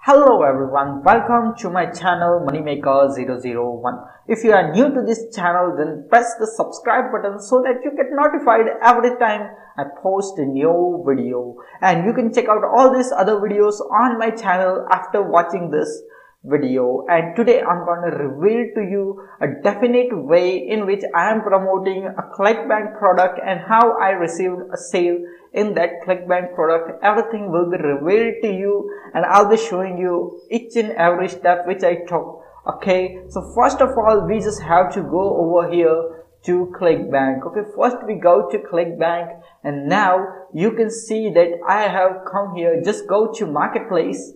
Hello everyone, welcome to my channel Moneymaker001. If you are new to this channel then press the subscribe button so that you get notified every time I post a new video. And you can check out all these other videos on my channel after watching this video and today I'm going to reveal to you a definite way in which I am promoting a ClickBank product and how I received a sale in that ClickBank product. Everything will be revealed to you and I'll be showing you each and every step which I took. Okay, so first of all, we just have to go over here to ClickBank. Okay, first we go to ClickBank and now you can see that I have come here. Just go to Marketplace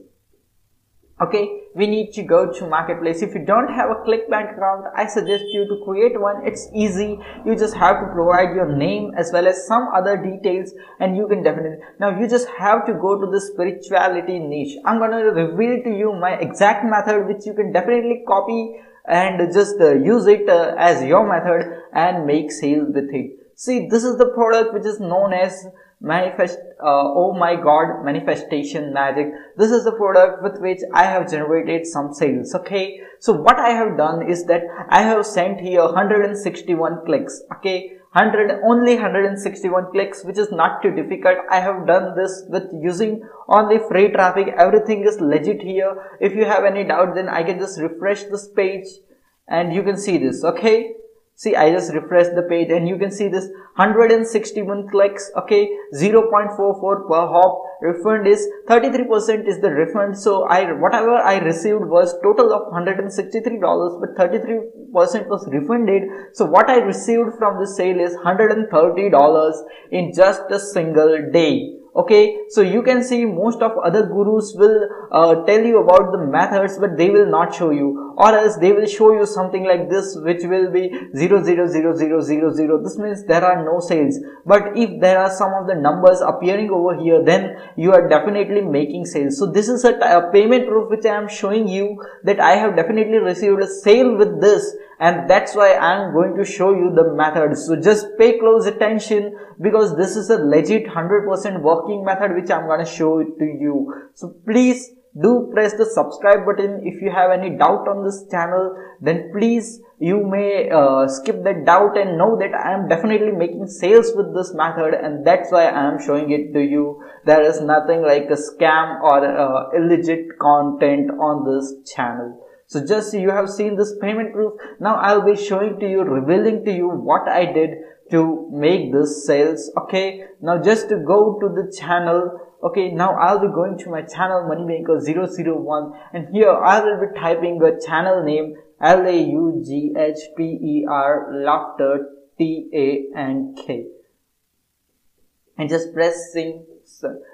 okay we need to go to marketplace. If you don't have a clickbank account i suggest you to create one. It's easy. You just have to provide your name as well as some other details and you can definitely now you just have to go to the spirituality niche. I'm to reveal to you my exact method which you can definitely copy and just uh, use it uh, as your method and make sales with it. See this is the product which is known as manifest uh, oh my god manifestation magic. This is the product with which i have generated some sales okay? So what i have done is that i have sent here 161 clicks okay? 100 only 161 clicks which is not too difficult. I have done this with using only free traffic. Everything is legit here. If you have any doubt then i can just refresh this page and you can see this okay see i just refreshed the page and you can see this 161 clicks okay? 0.44 per hop. Refund is 33 percent is the refund. So i whatever i received was total of 163 dollars but 33 percent was refunded. So what i received from the sale is 130 dollars in just a single day okay so you can see most of other gurus will uh, tell you about the methods but they will not show you. Or else they will show you something like this which will be 0 0 0 0 0 0 this means there are no sales. But if there are some of the numbers appearing over here then you are definitely making sales. So this is a, a payment proof which i am showing you that i have definitely received a sale with this and that's why I'm going to show you the method. So just pay close attention because this is a legit 100% working method which I'm going to show it to you. So please do press the subscribe button if you have any doubt on this channel then please you may uh, skip that doubt and know that I am definitely making sales with this method and that's why I am showing it to you. There is nothing like a scam or uh, illegit content on this channel. So just you have seen this payment proof. Now I'll be showing to you, revealing to you what I did to make this sales. Okay. Now just to go to the channel. Okay. Now I'll be going to my channel Moneymaker001 and here I will be typing a channel name L-A-U-G-H-T-E-R laughter T-A-N-K and just pressing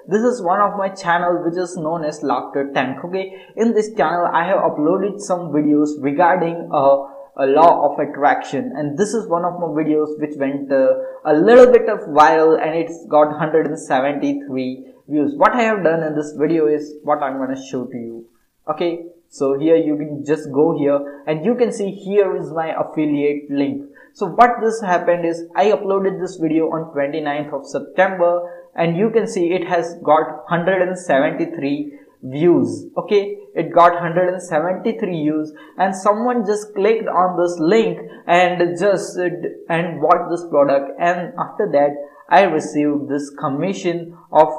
this is one of my channel which is known as laughter tank okay? In this channel i have uploaded some videos regarding uh, a law of attraction. And this is one of my videos which went uh, a little bit of viral and it's got 173 views. What i have done in this video is what i'm going to show to you okay? So here you can just go here and you can see here is my affiliate link so what this happened is i uploaded this video on 29th of september and you can see it has got 173 views okay? It got 173 views and someone just clicked on this link and just and bought this product and after that i received this commission of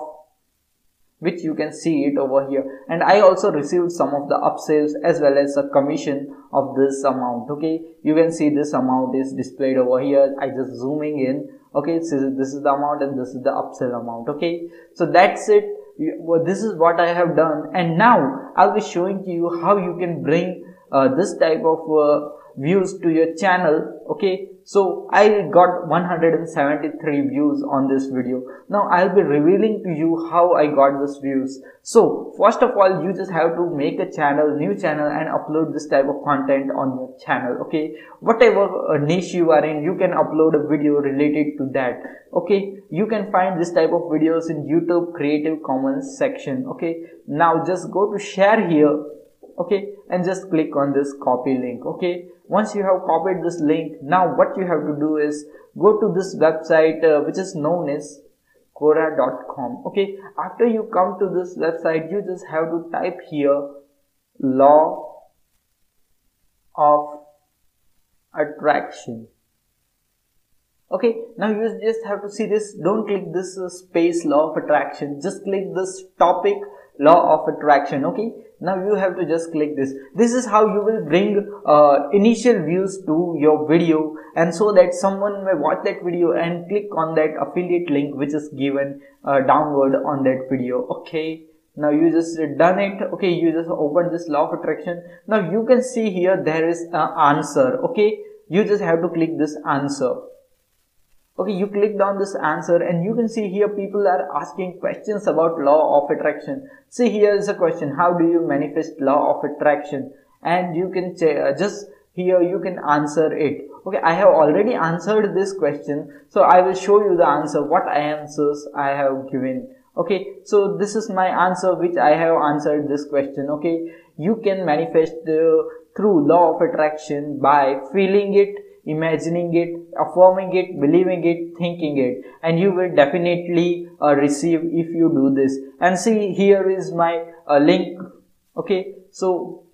which you can see it over here. And i also received some of the upsells as well as a commission of this amount okay? You can see this amount is displayed over here. I just zooming in okay? So this is the amount and this is the upsell amount okay? So that's it. This is what i have done. And now i'll be showing to you how you can bring uh, this type of uh, views to your channel okay so I got 173 views on this video. Now I'll be revealing to you how I got this views. So first of all, you just have to make a channel, new channel and upload this type of content on your channel. Okay. Whatever uh, niche you are in, you can upload a video related to that. Okay. You can find this type of videos in YouTube Creative Commons section. Okay. Now just go to share here. Okay. And just click on this copy link. Okay? Once you have copied this link now what you have to do is go to this website uh, which is known as quora.com okay? After you come to this website you just have to type here law of attraction. Okay? Now you just have to see this. Don't click this uh, space law of attraction. Just click this topic law of attraction. Okay now you have to just click this. This is how you will bring uh, initial views to your video and so that someone may watch that video and click on that affiliate link which is given uh, downward on that video. Okay now you just done it. Okay you just open this law of attraction. Now you can see here there is an answer. Okay you just have to click this answer okay you clicked on this answer and you can see here people are asking questions about law of attraction. See here is a question. How do you manifest law of attraction? And you can uh, just here you can answer it. Okay i have already answered this question. So i will show you the answer. What answers i have given. Okay so this is my answer which i have answered this question. Okay you can manifest uh, through law of attraction by feeling it imagining it, affirming it, believing it, thinking it and you will definitely uh, receive if you do this. And see here is my uh, link. Okay. So,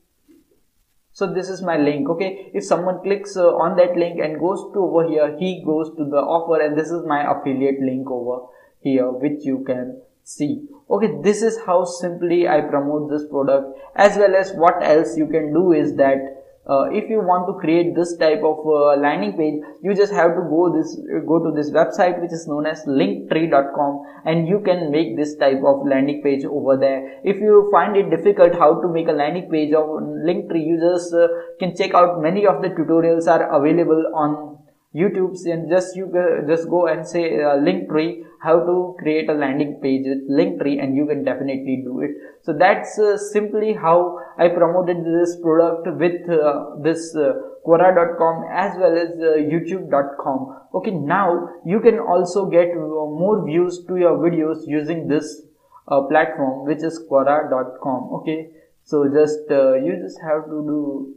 so this is my link. Okay. If someone clicks uh, on that link and goes to over here, he goes to the offer and this is my affiliate link over here which you can see okay this is how simply i promote this product as well as what else you can do is that uh, if you want to create this type of uh, landing page you just have to go this go to this website which is known as linktree.com and you can make this type of landing page over there. If you find it difficult how to make a landing page of linktree users uh, can check out many of the tutorials are available on youtube and just you just go and say uh, linktree how to create a landing page with Linktree and you can definitely do it. So that's uh, simply how I promoted this product with uh, this uh, Quora.com as well as uh, YouTube.com. Okay, now you can also get uh, more views to your videos using this uh, platform which is Quora.com. Okay, so just uh, you just have to do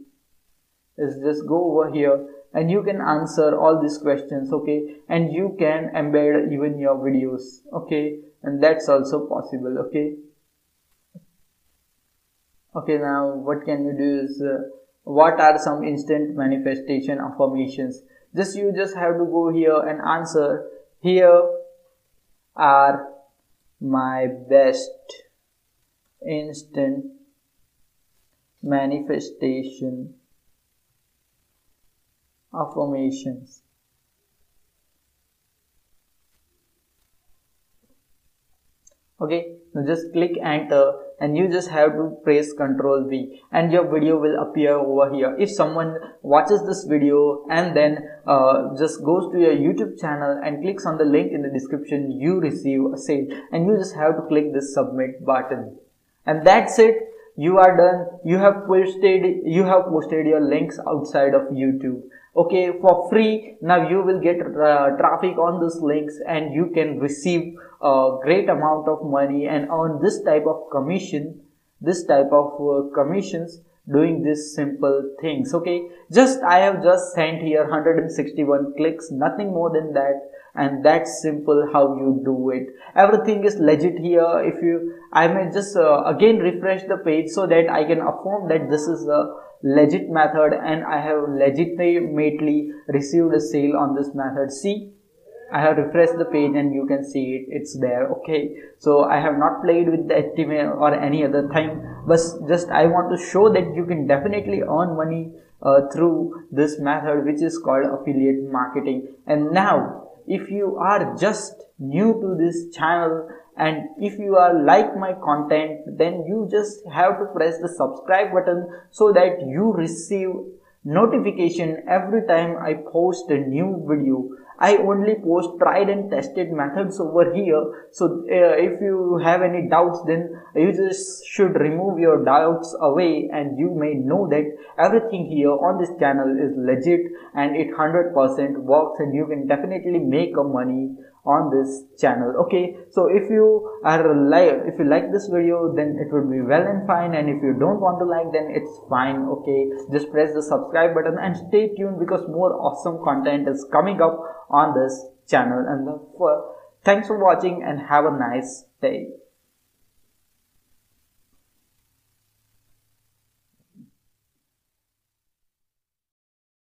is just go over here and you can answer all these questions okay? And you can embed even your videos okay? And that's also possible okay? Okay now what can you do is uh, what are some instant manifestation affirmations? Just you just have to go here and answer here are my best instant manifestation affirmations. okay now just click enter and you just have to press ctrl v and your video will appear over here. If someone watches this video and then uh, just goes to your youtube channel and clicks on the link in the description you receive a sale and you just have to click this submit button. And that's it. You are done. You have posted you have posted your links outside of youtube okay for free now you will get uh, traffic on these links and you can receive a great amount of money and earn this type of commission this type of uh, commissions doing this simple things. Okay just i have just sent here 161 clicks nothing more than that. And that's simple how you do it. Everything is legit here. If you i may just uh, again refresh the page so that i can affirm that this is a legit method and I have legitimately received a sale on this method. See, I have refreshed the page and you can see it, it's there, okay. So I have not played with the HTML or any other thing, but just I want to show that you can definitely earn money uh, through this method which is called affiliate marketing. And now, if you are just new to this channel and if you are like my content then you just have to press the subscribe button so that you receive notification every time I post a new video. I only post tried and tested methods over here. So uh, if you have any doubts then you just should remove your doubts away and you may know that everything here on this channel is legit and it 100% works and you can definitely make a money on this channel okay? So if you are like if you like this video then it would be well and fine and if you don't want to like then it's fine okay? Just press the subscribe button and stay tuned because more awesome content is coming up on this channel. And the Thanks for watching and have a nice day.